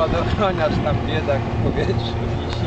spadochroniarz tam biedak w powietrzu wisi.